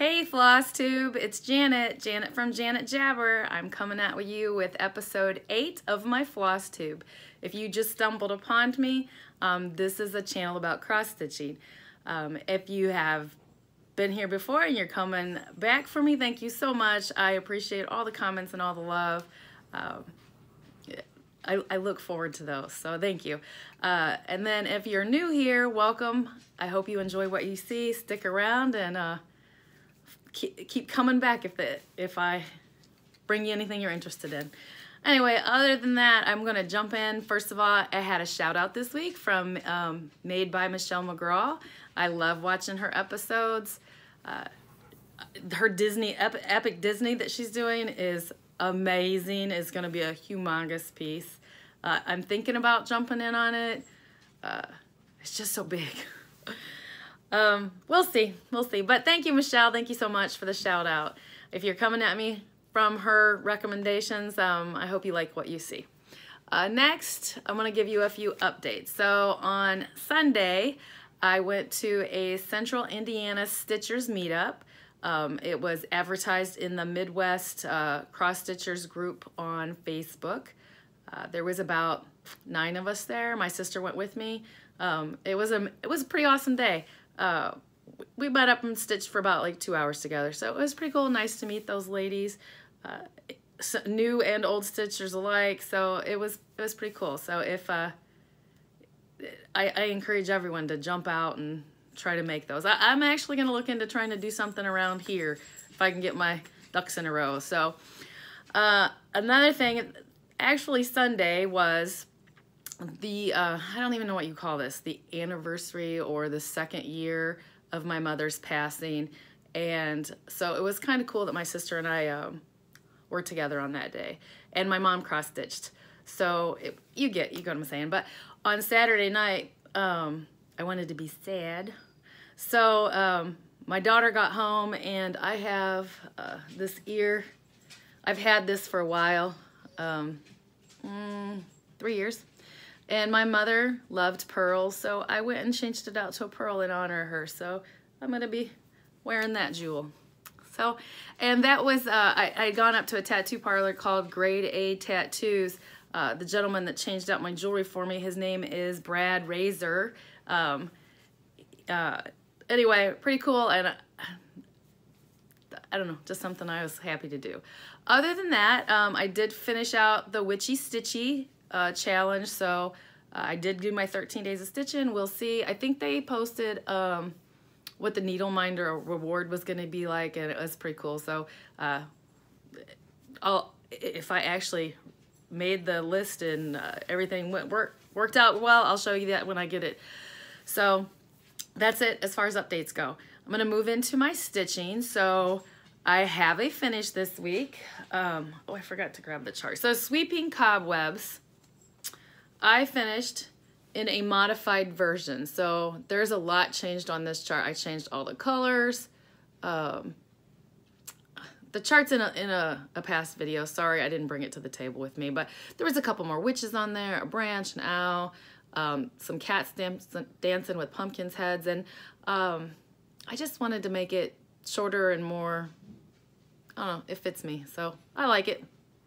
Hey Floss Tube, it's Janet, Janet from Janet Jabber. I'm coming at with you with episode 8 of my Floss Tube. If you just stumbled upon me, um, this is a channel about cross stitching. Um, if you have been here before and you're coming back for me, thank you so much. I appreciate all the comments and all the love. Um, I, I, look forward to those, so thank you. Uh, and then if you're new here, welcome. I hope you enjoy what you see. Stick around and uh, keep, coming back if if I bring you anything you're interested in. Anyway, other than that, I'm going to jump in. First of all, I had a shout out this week from um, Made by Michelle McGraw. I love watching her episodes. Uh, her Disney, Epic, Disney that she's doing is amazing. It's going to be a humongous piece. Uh, I'm thinking about jumping in on it. Uh, it's just so big. Um, we'll see. We'll see. But thank you, Michelle. Thank you so much for the shout out. If you're coming at me from her recommendations, um, I hope you like what you see. Uh, next, I'm going to give you a few updates. So on Sunday, I went to a Central Indiana Stitchers meetup. Um, it was advertised in the Midwest uh, Cross Stitchers group on Facebook. Uh, there was about nine of us there. My sister went with me. Um, it was a it was a pretty awesome day uh, we met up and stitched for about like two hours together. So it was pretty cool. Nice to meet those ladies, uh, new and old stitchers alike. So it was it was pretty cool. So if uh, I, I encourage everyone to jump out and try to make those. I, am actually going to look into trying to do something around here if I can get my ducks in a row. So uh, another thing, actually Sunday was the uh, I don't even know what you call this the anniversary or the second year of my mother's passing. And so it was kind of cool that my sister and I um, were together on that day. And my mom cross stitched so it, you get you get what I'm saying. But on Saturday night um, I wanted to be sad. So um, my daughter got home and I have uh, this ear. I've had this for a while. Um, mm, three years and my mother loved pearls, so I went and changed it out to a pearl in honor of her. So I'm to be wearing that jewel. So, and that was, uh, I had gone up to a tattoo parlor called Grade A Tattoos. Uh, the gentleman that changed out my jewelry for me, his name is Brad Rizor. Um, uh, anyway, pretty cool, and uh, I don't know, just something I was happy to do. Other than that, um, I did finish out the Witchy Stitchy uh, challenge. So uh, I did do my 13 days of stitching. We'll see. I think they posted um, what the needle minder reward was going to be like, and it was pretty cool. So uh, I'll, if I actually made the list and uh, everything went work, worked out well, I'll show you that when I get it. So that's it as far as updates go. I'm going to move into my stitching. So I have a finish this week. Um, oh, I forgot to grab the chart. So sweeping cobwebs I finished in a modified version. So there's a lot changed on this chart. I changed all the colors. Um, the chart's in, a, in a, a past video. Sorry, I didn't bring it to the table with me, but there was a couple more witches on there, a branch, an owl, um, some cats dancing with pumpkins heads. And um, I just wanted to make it shorter and more, I don't know, it fits me. So I like it.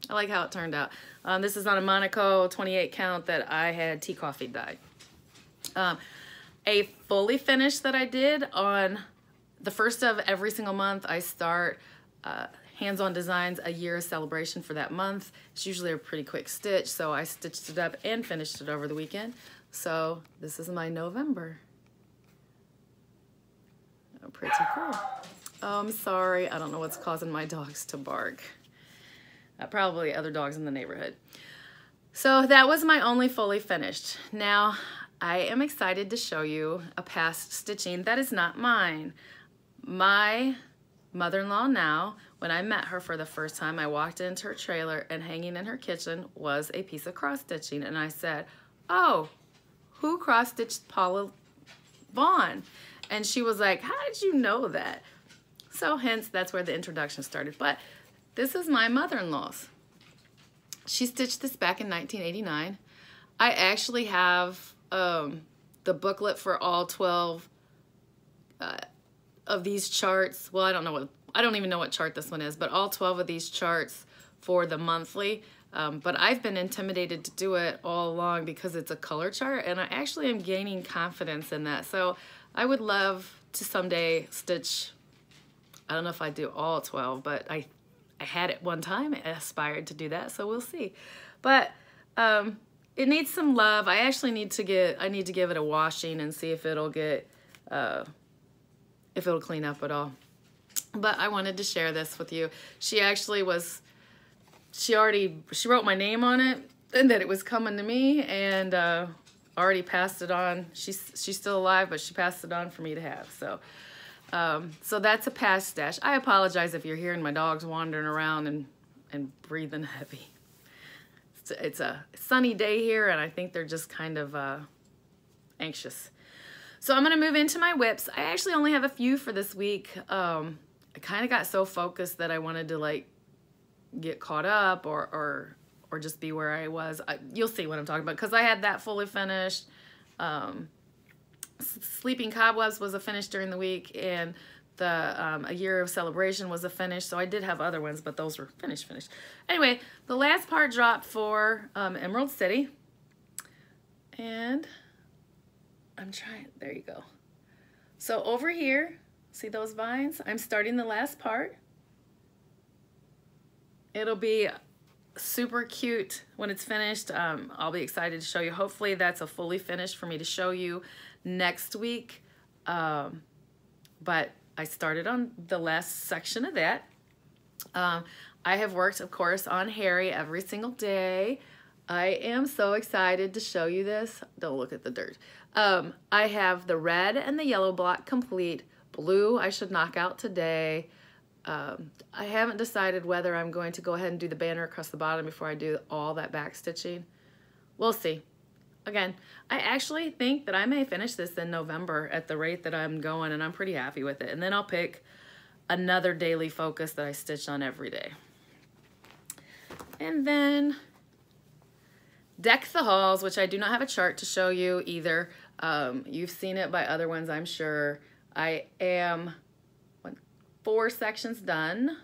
I like how it turned out. Um, this is on a Monaco 28 count that I had tea coffee dyed. Um, a fully finished that I did on the first of every single month, I start uh, hands-on designs a year celebration for that month. It's usually a pretty quick stitch, so I stitched it up and finished it over the weekend. So this is my November. Oh, pretty cool. Oh, I'm sorry. I don't know what's causing my dogs to bark uh, probably other dogs in the neighborhood. So that was my only fully finished. Now, I am excited to show you a past stitching that is not mine. My mother-in-law now, when I met her for the first time, I walked into her trailer and hanging in her kitchen was a piece of cross stitching. And I said, oh, who cross stitched Paula Vaughan? And she was like, how did you know that? So hence, that's where the introduction started. But this is my mother-in-law's. She stitched this back in 1989. I actually have um, the booklet for all 12 uh, of these charts, well, I don't know what, I don't even know what chart this one is, but all 12 of these charts for the monthly, um, but I've been intimidated to do it all along because it's a color chart and I actually am gaining confidence in that. So I would love to someday stitch, I don't know if I do all 12, but I, I had it one time, aspired to do that, so we'll see. But um, it needs some love. I actually need to get, I need to give it a washing and see if it'll get, uh, if it'll clean up at all. But I wanted to share this with you. She actually was, she already, she wrote my name on it and that it was coming to me and uh, already passed it on. She's, she's still alive, but she passed it on for me to have. So, um, so that's a past stash. I apologize if you're hearing my dogs wandering around and, and breathing heavy it's, it's a sunny day here and I think they're just kind of uh, anxious. So I'm going to move into my WIPs. I actually only have a few for this week. Um, I kind of got so focused that I wanted to like get caught up or, or, or just be where I was. I, you'll see what I'm talking about because I had that fully finished. Um, Sleeping Cobwebs was a finish during the week and the um, A Year of Celebration was a finish, so I did have other ones, but those were finished, finished. Anyway, the last part dropped for um, Emerald City, and I'm trying, there you go. So over here, see those vines? I'm starting the last part. It'll be super cute when it's finished. Um, I'll be excited to show you. Hopefully that's a fully finished for me to show you next week. Um, but I started on the last section of that. Um, I have worked, of course, on Harry every single day. I am so excited to show you this. Don't look at the dirt. Um, I have the red and the yellow block complete. Blue I should knock out today. Um, I haven't decided whether I'm going to go ahead and do the banner across the bottom before I do all that back stitching. We'll see again, I actually think that I may finish this in November at the rate that I'm going and I'm pretty happy with it. And then I'll pick another daily focus that I stitch on every day. And then Deck the Halls, which I do not have a chart to show you either. Um, you've seen it by other ones, I'm sure. I am four sections done.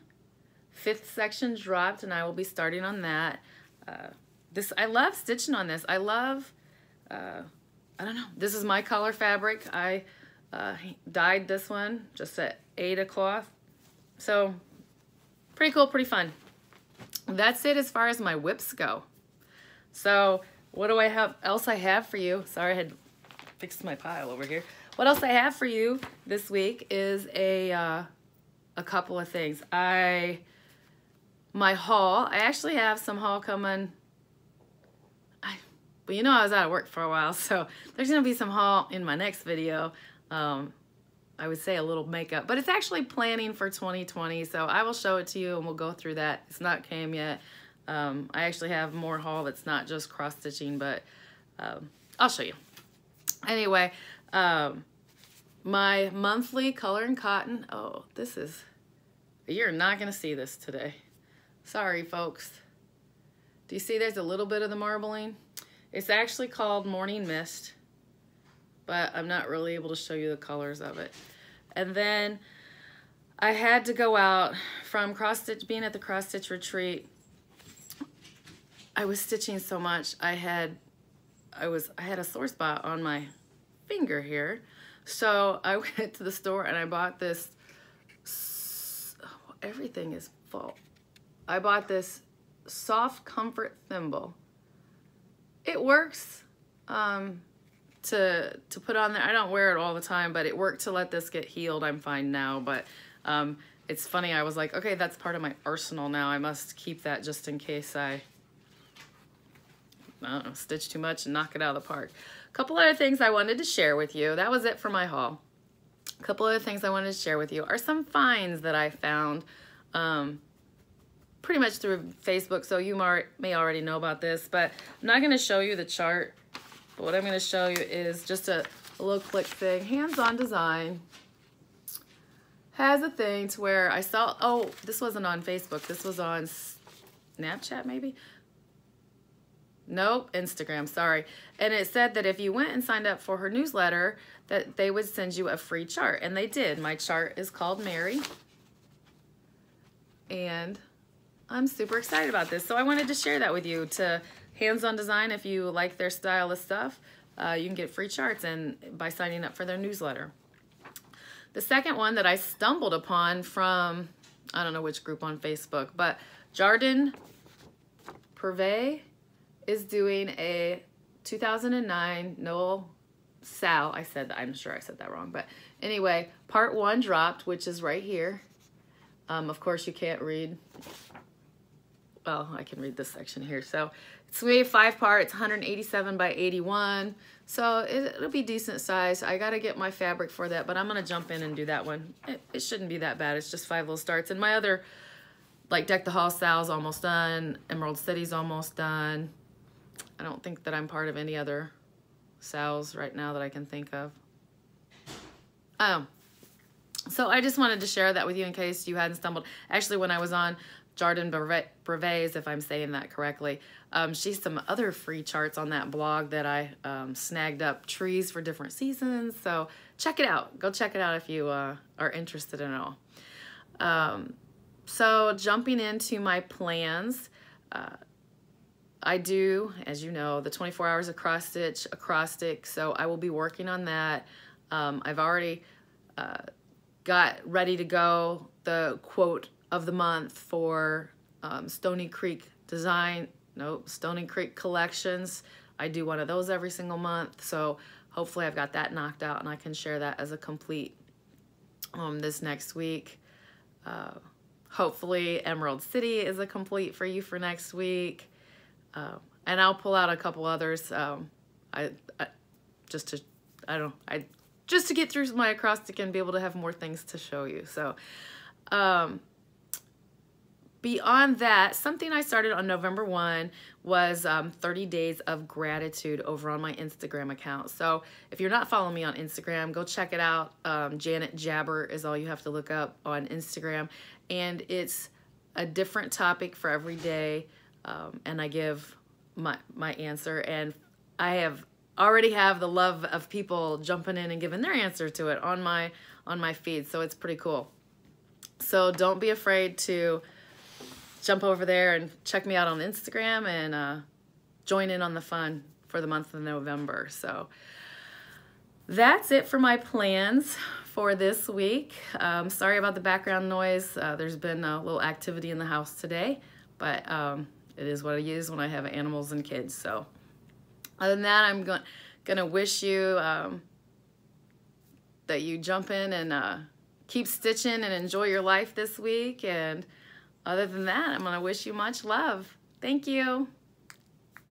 Fifth section dropped and I will be starting on that. Uh, this I love stitching on this. I love uh, I don't know. This is my color fabric. I uh, dyed this one just at Aida cloth. So pretty cool, pretty fun. That's it as far as my WIPs go. So what do I have else I have for you? Sorry, I had fixed my pile over here. What else I have for you this week is a uh, a couple of things. I my haul. I actually have some haul coming but you know I was out of work for a while, so there's going to be some haul in my next video. Um, I would say a little makeup, but it's actually planning for 2020, so I will show it to you and we'll go through that. It's not came yet. Um, I actually have more haul that's not just cross-stitching, but um, I'll show you. Anyway, um, my monthly color and cotton. Oh, this is, you're not going to see this today. Sorry, folks. Do you see there's a little bit of the marbling? It's actually called Morning Mist, but I'm not really able to show you the colors of it. And then I had to go out from cross stitch, being at the cross stitch retreat. I was stitching so much. I had, I was, I had a sore spot on my finger here. So I went to the store and I bought this, everything is full. I bought this soft comfort thimble it works um, to to put on there. I don't wear it all the time, but it worked to let this get healed. I'm fine now, but um, it's funny. I was like, okay, that's part of my arsenal now. I must keep that just in case I, I don't know, stitch too much and knock it out of the park. A couple other things I wanted to share with you. That was it for my haul. A couple other things I wanted to share with you are some finds that I found. Um, pretty much through Facebook, so you may already know about this, but I'm not going to show you the chart. But what I'm going to show you is just a, a little click thing. Hands-on design has a thing to where I saw, oh, this wasn't on Facebook. This was on Snapchat maybe? Nope, Instagram, sorry. And it said that if you went and signed up for her newsletter, that they would send you a free chart. And they did. My chart is called Mary. And I'm super excited about this. So I wanted to share that with you to hands-on design. If you like their style of stuff, uh, you can get free charts and by signing up for their newsletter. The second one that I stumbled upon from, I don't know which group on Facebook, but Jardin Privé is doing a 2009 Noel Sal. I said that, I'm sure I said that wrong, but anyway, part one dropped, which is right here. Um, of course, you can't read. Well, I can read this section here. So it's be five parts, 187 by 81. So it, will be decent size. I got to get my fabric for that, but I'm going to jump in and do that one. It, it shouldn't be that bad. It's just five little starts. And my other, like Deck the Hall Sal's almost done. Emerald City's almost done. I don't think that I'm part of any other Sal's right now that I can think of. Um, so I just wanted to share that with you in case you hadn't stumbled. Actually, when I was on Jardin Privé's, if I'm saying that correctly, um, she's some other free charts on that blog that I um, snagged up trees for different seasons. So check it out. Go check it out if you uh, are interested in it all. Um, so jumping into my plans, uh, I do, as you know, the 24 hours of cross stitch acrostic, so I will be working on that. Um, I've already uh, got ready to go the quote of the month for um, Stoney Creek Design, no, Stoney Creek Collections. I do one of those every single month, so hopefully I've got that knocked out and I can share that as a complete um, this next week. Uh, hopefully Emerald City is a complete for you for next week. Um, and I'll pull out a couple others. Um, I, I, just to, I don't I just to get through my acrostic and be able to have more things to show you. So, um, beyond that, something I started on November 1 was um, 30 days of gratitude over on my Instagram account. So if you're not following me on Instagram, go check it out. Um, Janet Jabber is all you have to look up on Instagram. And it's a different topic for every day um, and I give my my answer, and I have already have the love of people jumping in and giving their answer to it on my on my feed, so it's pretty cool. So don't be afraid to jump over there and check me out on Instagram and uh, join in on the fun for the month of November. So that's it for my plans for this week. Um, sorry about the background noise. Uh, there's been a little activity in the house today, but um, it is what it is when I have animals and kids. So other than that, I'm going gonna wish you um, that you jump in and uh, keep stitching and enjoy your life this week. And other than that, I'm gonna wish you much love. Thank you.